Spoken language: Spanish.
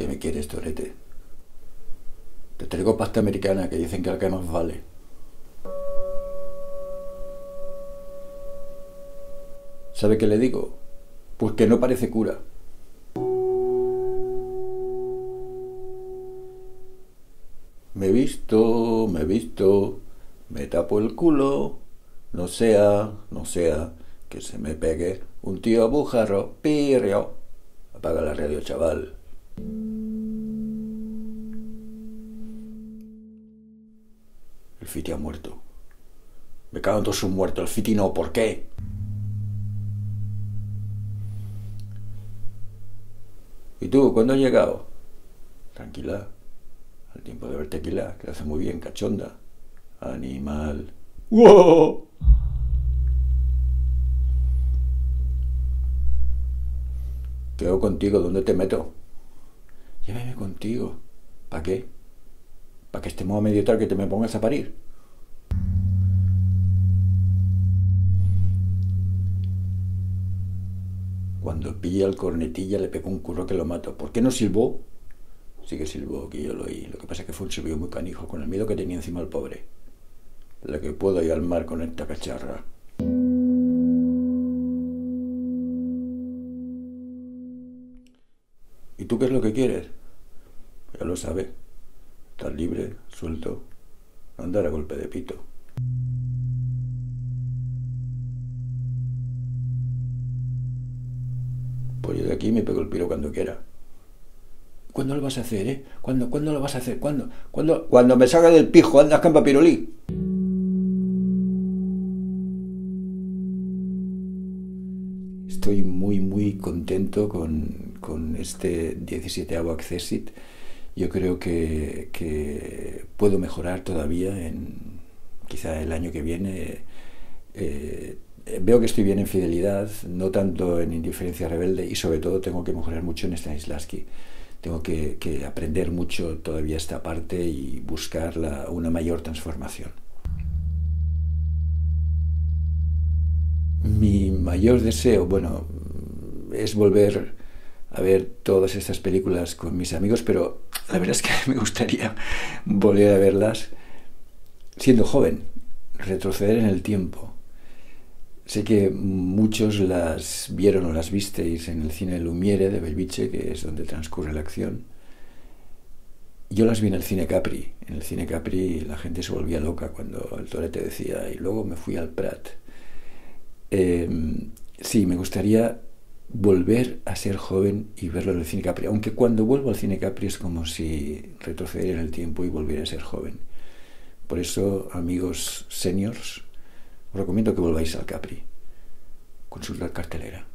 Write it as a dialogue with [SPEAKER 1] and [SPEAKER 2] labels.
[SPEAKER 1] ¿Qué me quieres, Torete? Te traigo pasta americana que dicen que la que más vale. ¿Sabe qué le digo? Pues que no parece cura. Me he visto, me he visto, me tapo el culo, no sea, no sea, que se me pegue un tío bujarro, pirrio. Apaga la radio, chaval. Fiti ha muerto. Me cago en todos sus muertos. El Fiti no, ¿por qué? ¿Y tú, cuándo has llegado? Tranquila. Al tiempo de ver tequila, que hace muy bien, cachonda. Animal. ¡Wow! Quedo contigo, ¿dónde te meto? Llévame contigo. ¿Para qué? ¿Para que estemos a medio tal que te me pongas a parir? Cuando pilla el cornetilla le pegó un curro que lo mato. ¿Por qué no silbó? Sí que silbó, que yo lo oí. Lo que pasa es que fue un silbido muy canijo, con el miedo que tenía encima el pobre. La que puedo ir al mar con esta cacharra. ¿Y tú qué es lo que quieres? Ya lo sabes. Estar libre, suelto, andar a golpe de pito. Pues yo de aquí me pego el piro cuando quiera. ¿Cuándo lo vas a hacer, eh? ¿Cuándo, ¿cuándo lo vas a hacer? ¿Cuándo? ¿Cuándo? Cuando me salga del pijo, andas campa pirulí. Estoy muy, muy contento con, con este 17 Accessit. Yo creo que, puedo mejorar todavía en quizá el año que viene. Eh, veo que estoy bien en fidelidad, no tanto en indiferencia rebelde y sobre todo tengo que mejorar mucho en Stanislavski. Tengo que, aprender mucho todavía esta parte y buscar una mayor transformación. Mi mayor deseo, bueno, es volver a ver todas estas películas con mis amigos, pero la verdad es que me gustaría volver a verlas siendo joven, retroceder en el tiempo. Sé que muchos las vieron o las visteis en el cine Lumiere de Belviche, que es donde transcurre la acción. Yo las vi en el cine Capri. En el cine Capri la gente se volvía loca cuando el torete decía, y luego me fui al Prat. Eh, sí, me gustaría volver a ser joven y verlo en el cine Capri. Aunque cuando vuelvo al cine Capri es como si retrocediera en el tiempo y volviera a ser joven. Por eso, amigos seniors, os recomiendo que volváis al Capri. Consultad cartelera.